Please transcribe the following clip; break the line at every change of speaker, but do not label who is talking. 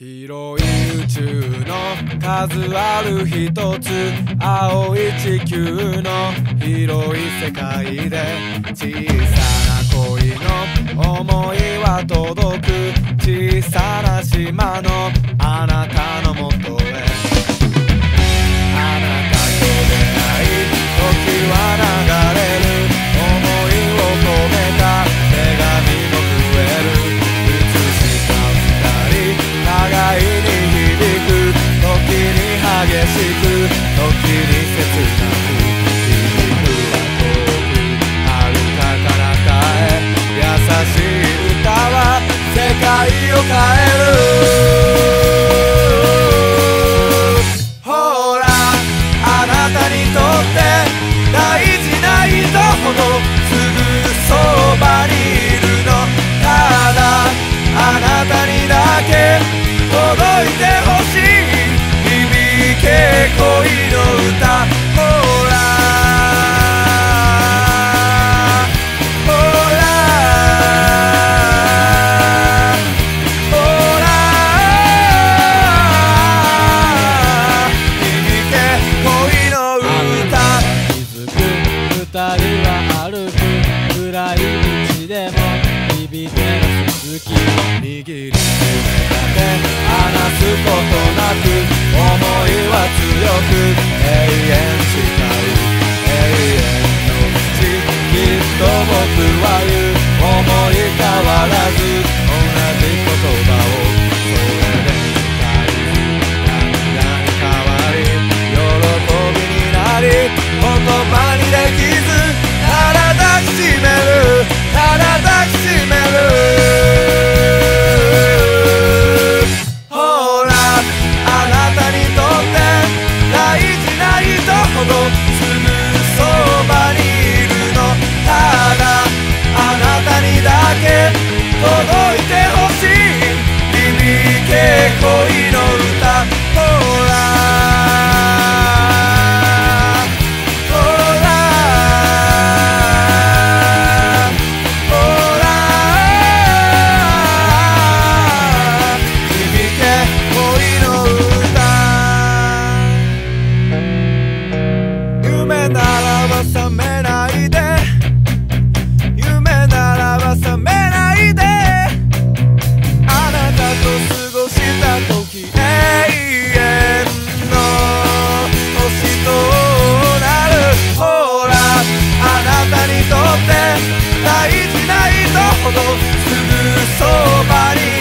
広い宇宙の数ある一つ青い地球の広い世界で小さな恋の思いは届く小さな島の歌は世界を変える。歩く暗い道でも響ける。鈴を握りで離すことなく思いは強く永遠。大事ないぞほどすぐそばに